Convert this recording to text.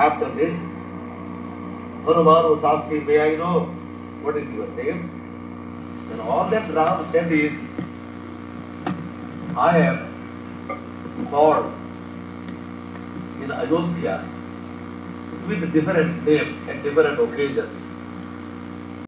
after this, Hanuman was asking, may I know what is your name? And all that Ram said is, I am born in Ayodhya with different names and different occasions.